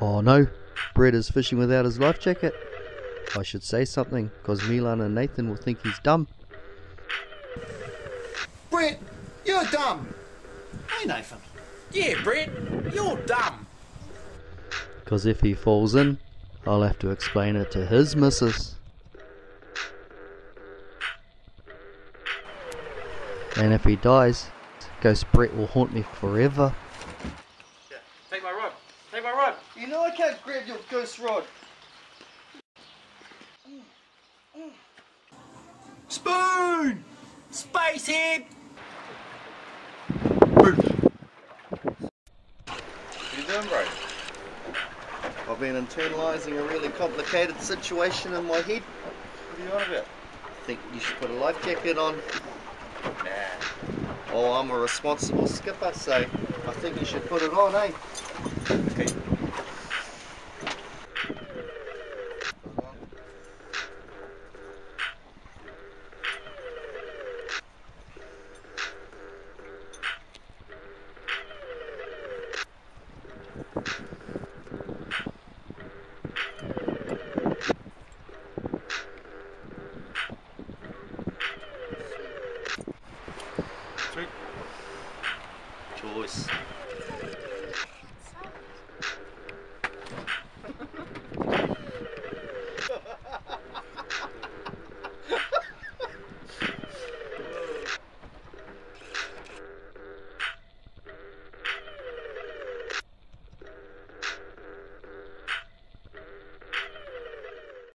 Oh no, Brett is fishing without his life jacket. I should say something, cause Milan and Nathan will think he's dumb. Brett, you're dumb. Hey, Nathan. Yeah, Brett, you're dumb. Cause if he falls in, I'll have to explain it to his missus. And if he dies, Ghost Brett will haunt me forever. Take my rod. Take my rod. You know I can't grab your ghost rod. Spoon! Spacehead! What are you doing, bro? I've been internalizing a really complicated situation in my head. What are you on about? I think you should put a life jacket on. Nah. Oh, I'm a responsible skipper, so I think you should put it on, eh? Okay. Choice.